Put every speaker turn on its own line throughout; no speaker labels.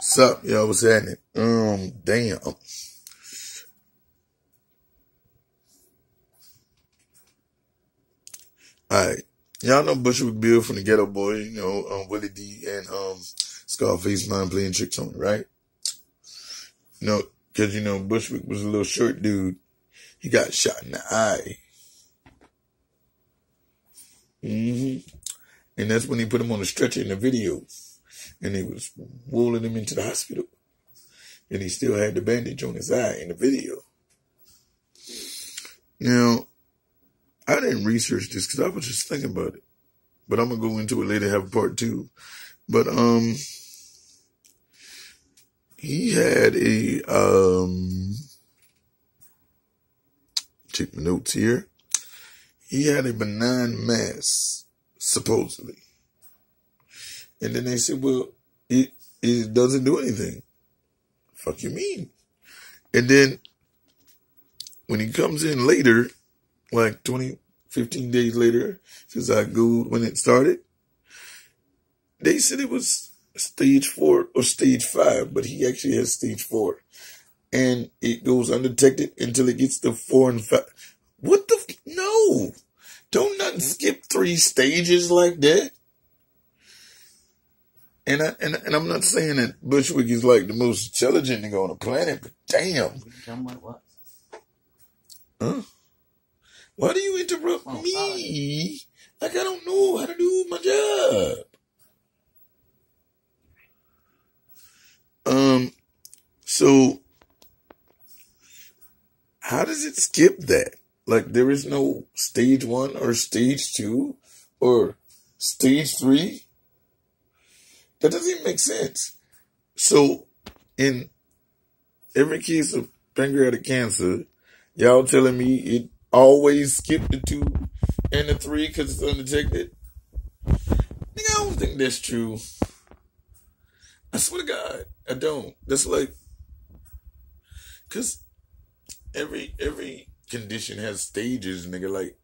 Sup, yo, what's happening? Um, damn. Alright. Y'all know Bushwick Bill from the Geto Boy, you know, um, Willie D and um Scarface Mind playing tricks on me, right? Know, cause you know, Bushwick was a little short dude. He got shot in the eye. hmm And that's when he put him on a stretcher in the video. And they was rolling him into the hospital. And he still had the bandage on his eye in the video. Now, I didn't research this because I was just thinking about it. But I'm gonna go into it later, have a part two. But um he had a um check my notes here. He had a benign mass, supposedly. And then they said, well, it, it doesn't do anything. Fuck you mean? And then when he comes in later, like 20, 15 days later, since I Googled when it started, they said it was stage four or stage five, but he actually has stage four. And it goes undetected until it gets to four and five. What the? No! Don't nothing skip three stages like that. And I and, and I'm not saying that Bushwick is like the most intelligent nigga on the planet, but damn.
What.
Huh? Why do you interrupt
Oh,
me? Like I don't know how to do my job. Um, so how does it skip that? Like there is no stage one or stage two or stage three? That doesn't make sense. So in every case of pancreatic cancer, y'all telling me it always skipped the two and the three because it's undetected? Nigga, I don't think that's true. I swear to God, I don't. That's like, cause every every condition has stages, nigga. Like,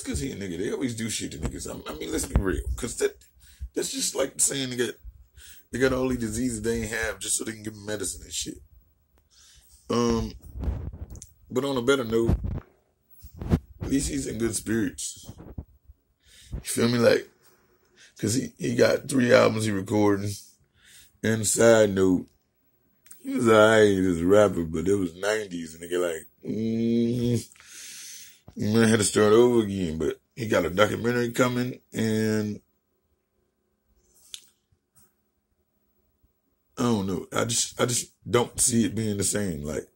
just cause he a nigga, they always do shit to niggas. I, mean, let's be real, cause that that's just like saying they got they got all these diseases they ain't have just so they can give them medicine and shit. Um, but on a better note, at least he's in good spirits. You feel me? Like, cause he, he got three albums he recording. And side note, he was alright as a rapper, but it was 90s and they get like, mm, you might have to start over again, but he got a documentary coming and I don't know. I just, I just don't see it being the same. Like,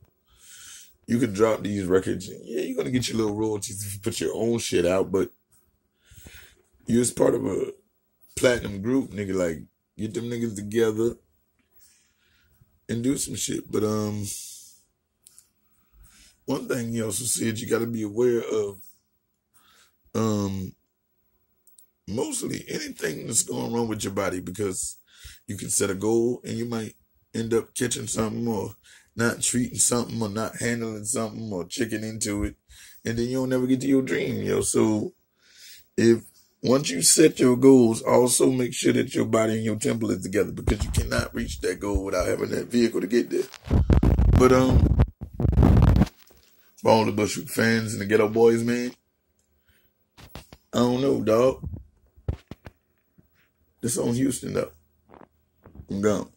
you could drop these records and yeah, you're gonna get your little royalties if you put your own shit out, but you was part of a platinum group, nigga. Like, get them niggas together and do some shit. But um, one thing he also said you got to be aware of um mostly anything that's going wrong with your body because you can set a goal and you might end up catching something or not treating something or not handling something or checking into it and then you'll never get to your dream yo so if once you set your goals, also make sure that your body and your temple is together because you cannot reach that goal without having that vehicle to get there. But um, all the Bushwick fans and the Geto Boys, man, I don't know, dog. This on Houston though. I'm gone.